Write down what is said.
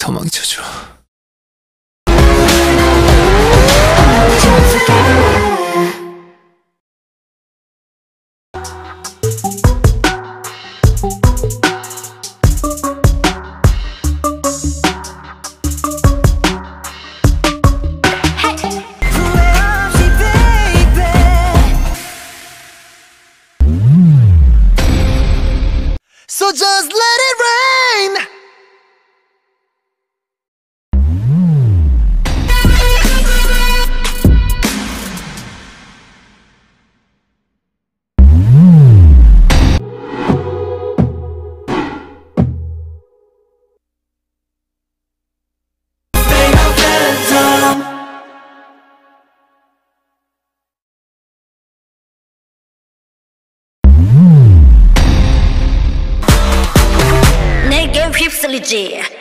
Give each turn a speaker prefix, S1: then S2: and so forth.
S1: 도망쳐줘. So just let it rain.
S2: Pips Legit.